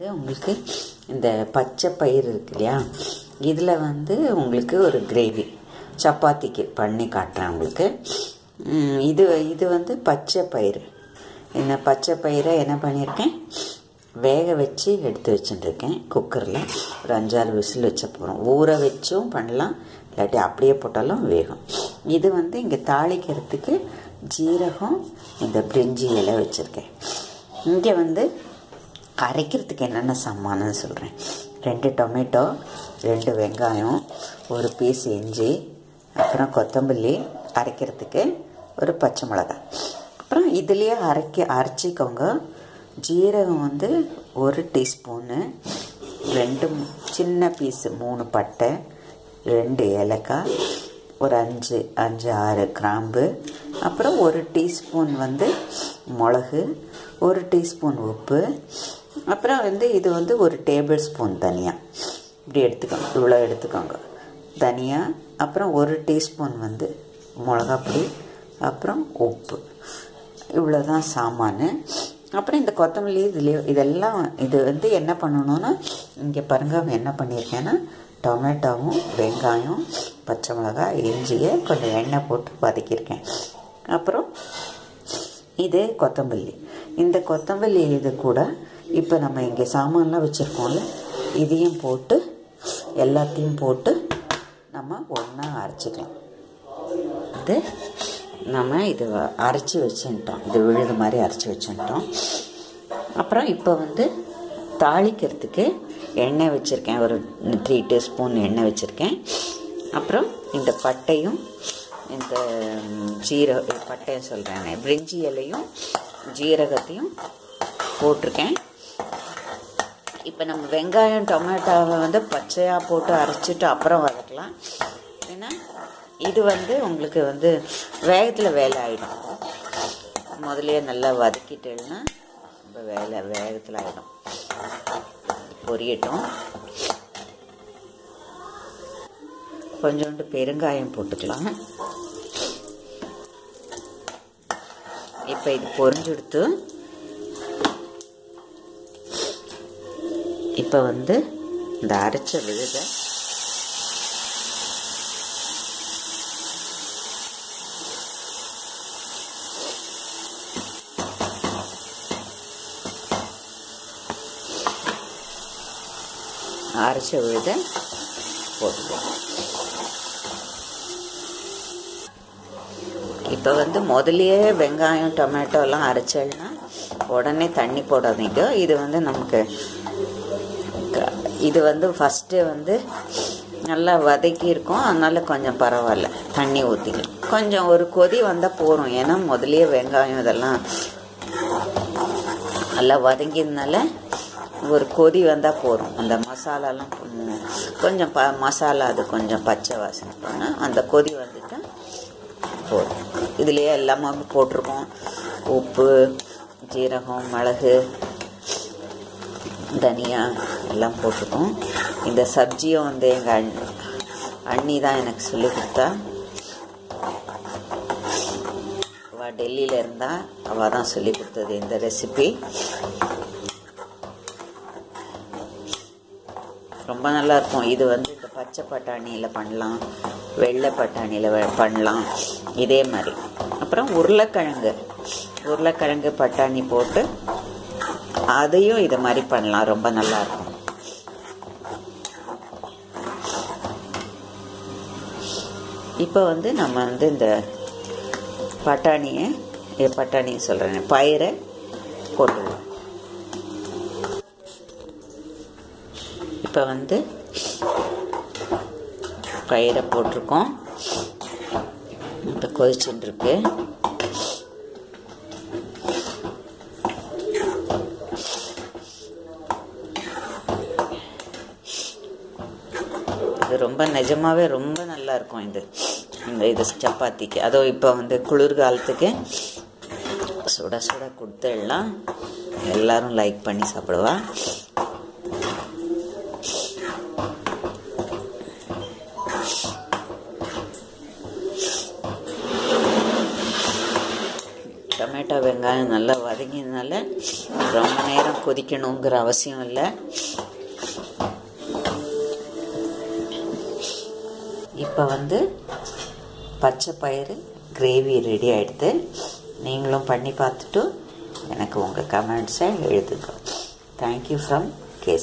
இது உங்களுக்கு இந்த பச்சை பயிர் இருக்கு இல்லையா இதில் வந்து உங்களுக்கு ஒரு கிரேவி சப்பாத்திக்கு பண்ணி காட்டுறேன் உங்களுக்கு. இது இது வந்து பச்சை பயிர் இந்த பச்சை பயிரை என்ன பண்ணியிருக்கேன்? வேக வச்சு எடுத்து வச்சுட்டுருக்கேன் குக்கரில் ஒரு அஞ்சாறு விசில் வச்ச போகிறோம் ஊற வச்சும் பண்ணலாம். இல்லாட்டி அப்படியே போட்டாலும் வேகும். இது வந்து இங்கே தாளிக்கிறதுக்கு ஜீரகம் இந்த பிரிஞ்சி இலை வச்சுருக்கேன். இங்கே வந்து அரைக்கிறதுக்கு என்னென்ன சாமான்னு சொல்கிறேன் ரெண்டு டொமேட்டோ ரெண்டு வெங்காயம் ஒரு பீஸ் இஞ்சி அப்புறம் கொத்தமல்லி அரைக்கிறதுக்கு ஒரு பச்சை மிளகாய் அப்புறம் இதுலேயே அரைக்க அரைச்சிக்கோங்க. ஜீரகம் வந்து ஒரு டீஸ்பூனு ரெண்டு சின்ன பீஸு மூணு பட்டை ரெண்டு ஏலக்காய் ஒரு அஞ்சு அஞ்சு ஆறு கிராம்பு அப்புறம் ஒரு டீஸ்பூன் வந்து மிளகு ஒரு டீஸ்பூன் உப்பு அப்புறம் வந்து இது வந்து ஒரு டேபிள் ஸ்பூன் தனியா. இப்படி எடுத்துக்கோங்க. இவ்வளோ எடுத்துக்கோங்க. தனியா அப்புறம் ஒரு டீஸ்பூன் வந்து மிளகாப்பொடி அப்புறம் உப்பு. இவ்வளோ தான் சாமான். அப்புறம் இந்த கொத்தமல்லி இதுலேயோ இதெல்லாம் இது வந்து என்ன பண்ணணும்னா இங்கே பாருங்கள் என்ன பண்ணியிருக்கேன்னா டொமேட்டோவும் வெங்காயம் பச்சை மிளகாய் இஞ்சியை கொஞ்சம் எண்ணெய் போட்டு வதக்கியிருக்கேன். அப்புறம் இது கொத்தமல்லி. இந்த கொத்தமல்லி இது கூட இப்போ நம்ம இங்கே சாமான்லாம் வச்சுருக்கோம்ல இதையும் போட்டு எல்லாத்தையும் போட்டு நம்ம ஒன்றா அரைச்சிக்கலாம். இது நம்ம இது அரைச்சி வச்சுட்டோம். இது விழுது மாதிரி அரைச்சி வச்சுட்டோம். அப்புறம் இப்போ வந்து தாளிக்கிறதுக்கு எண்ணெய் வச்சுருக்கேன். ஒரு த்ரீ டீஸ்பூன் எண்ணெய் வச்சுருக்கேன். அப்புறம் இந்த பட்டையும் இந்த ம், ஜீர பட்டையை சொல்கிறேன் பிரிஞ்சி இலையும் ஜீரகத்தையும் போட்டிருக்கேன். இப்போ நம்ம வெங்காயம் டொமேட்டோவை வந்து பச்சையாக போட்டு அரைச்சிட்டு அப்புறம் வதக்கலாம். ஏன்னா இது வந்து உங்களுக்கு வந்து வேகத்தில் வேலை ஆகிடும் முதல்லயே நல்லா வதக்கிட்டேன்னா ரொம்ப வேலை வேகத்தில் ஆகிடும் பொரியட்டும். கொஞ்சோண்டு பெருங்காயம் போட்டுக்கலாம். இப்போ இது பொரிஞ்செடுத்து இப்போ வந்து இந்த அரைச்ச விழுதை அரைச்ச விழுதை போட்டுக்கலாம் இப்போ வந்து முதல்லயே வெங்காயம் டொமேட்டோ எல்லாம் அரைச்சல்னா உடனே தண்ணி போடாதீங்க. இது வந்து நமக்கு இது வந்து ஃபஸ்ட்டு வந்து நல்லா வதக்கி இருக்கும். அதனால் கொஞ்சம் பரவாயில்ல. தண்ணி ஊற்றிக்கலாம் கொஞ்சம் ஒரு கொதி வந்தால் போகிறோம் ஏன்னா முதல்லயே வெங்காயம் இதெல்லாம் நல்லா வதங்கியதுனால ஒரு கொதி வந்தால் போகிறோம் அந்த மசாலாலாம் கொஞ்சம் ப மசாலா அது கொஞ்சம் பச்சை வாசனை போனால் அந்த கொதி வந்துட்டால் போதும். இதுலேயே எல்லாமே போட்டிருக்கோம். உப்பு ஜீரகம் மிளகு தனியா எல்லாம் போட்டிருக்கோம் இந்த சப்ஜியும் வந்து எங்கள் அண் அண்ணி தான் எனக்கு சொல்லி கொடுத்தா. அவள் டெல்லியில் இருந்தா அவள் தான் சொல்லி கொடுத்தது இந்த ரெசிபி ரொம்ப நல்லா இருக்கும். இது வந்து இந்த பச்சை பட்டாணியில் பண்ணலாம் வெள்ளை பட்டாணியில் வ- பண்ணலாம். இதே மாதிரி. அப்புறம் உருளைக்கிழங்கு. உருளைக்கிழங்கு பட்டாணி போட்டு அதையும் இது மாதிரி பண்ணலாம். ரொம்ப நல்லா இருக்கும். இப்போ வந்து நம்ம வந்து இந்த பட்டாணியை பட்டாணியை பட்டாணி சொல்கிறேன் பயிரை போட்டுடலாம் இப்போ வந்து பயிரை போட்டிருக்கோம். இப்போ கொதிச்சுட்டுருக்கு. ரொம்ப நிஜமாகவே ரொம்ப நல்லா இருக்கும் இது. இந்த இது சப்பாத்திக்கு. அதோ இப்போ வந்து குளிர்காலத்துக்கு சுட சுட கொடுத்துடலாம். எல்லாரும் லைக் பண்ணி சாப்பிடுவா. டொமேட்டோ வெங்காயம் நல்லா வதங்கினால ரொம்ப நேரம் கொதிக்கணுங்கிற அவசியம் இல்லை. இப்போ வந்து பச்சை பயிறு கிரேவி ரெடி ஆகிடுது நீங்களும் பண்ணி பார்த்துட்டு எனக்கு உங்கள் கமெண்ட்ஸை எழுதுங்க. Thank you from K